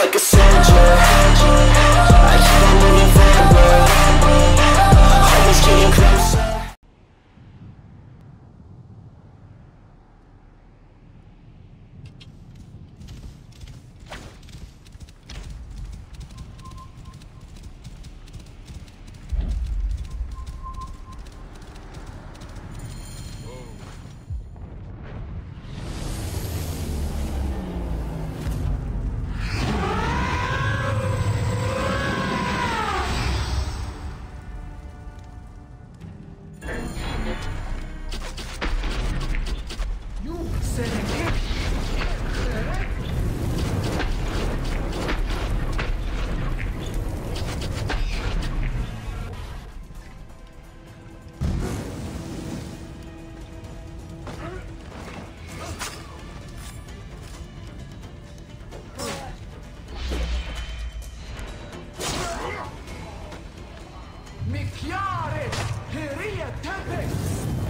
like a soldier Mikjare Heria Tempest!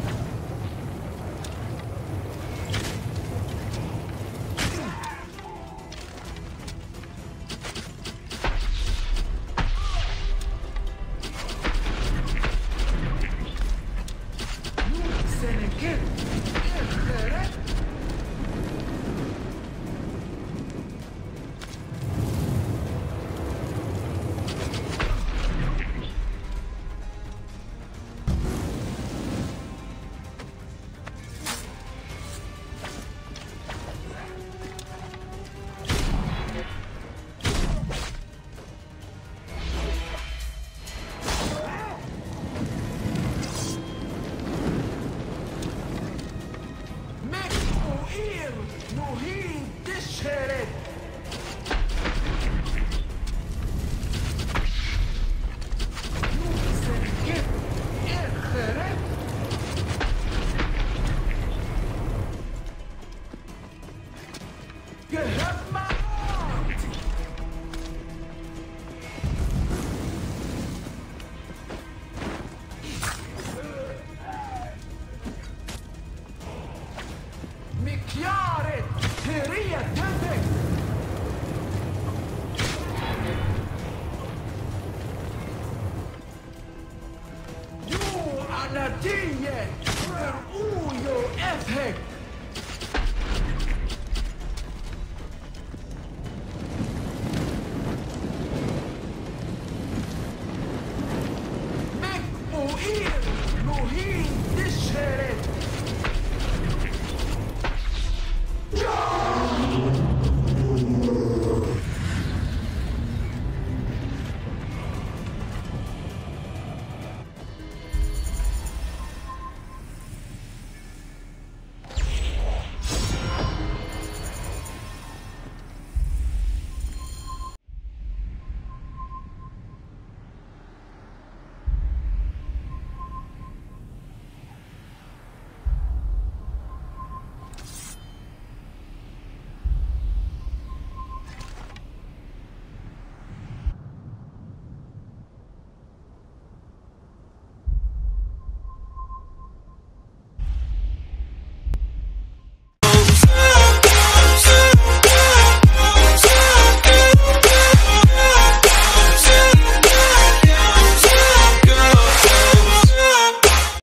no rio indiferente. Get up! chiare teorie attente you anadie per uio efek